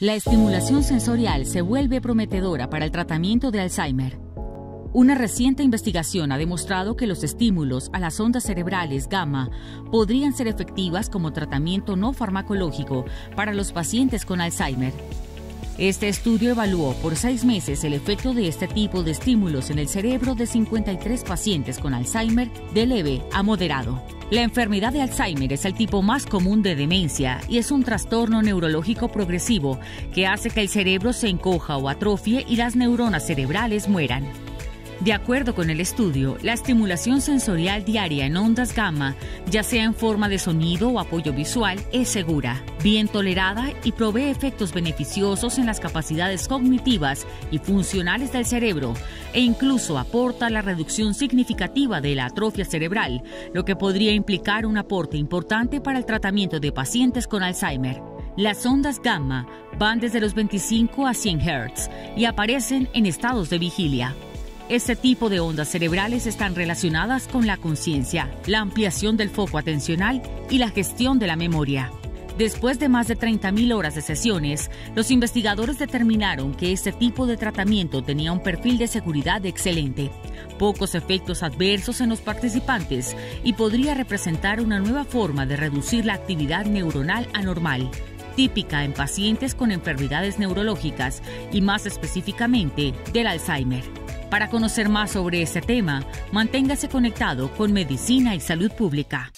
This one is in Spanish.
La estimulación sensorial se vuelve prometedora para el tratamiento de Alzheimer. Una reciente investigación ha demostrado que los estímulos a las ondas cerebrales gamma podrían ser efectivas como tratamiento no farmacológico para los pacientes con Alzheimer. Este estudio evaluó por seis meses el efecto de este tipo de estímulos en el cerebro de 53 pacientes con Alzheimer de leve a moderado. La enfermedad de Alzheimer es el tipo más común de demencia y es un trastorno neurológico progresivo que hace que el cerebro se encoja o atrofie y las neuronas cerebrales mueran. De acuerdo con el estudio, la estimulación sensorial diaria en ondas gamma, ya sea en forma de sonido o apoyo visual, es segura, bien tolerada y provee efectos beneficiosos en las capacidades cognitivas y funcionales del cerebro e incluso aporta la reducción significativa de la atrofia cerebral, lo que podría implicar un aporte importante para el tratamiento de pacientes con Alzheimer. Las ondas gamma van desde los 25 a 100 Hz y aparecen en estados de vigilia. Este tipo de ondas cerebrales están relacionadas con la conciencia, la ampliación del foco atencional y la gestión de la memoria. Después de más de 30.000 horas de sesiones, los investigadores determinaron que este tipo de tratamiento tenía un perfil de seguridad excelente, pocos efectos adversos en los participantes y podría representar una nueva forma de reducir la actividad neuronal anormal, típica en pacientes con enfermedades neurológicas y más específicamente del Alzheimer. Para conocer más sobre este tema, manténgase conectado con Medicina y Salud Pública.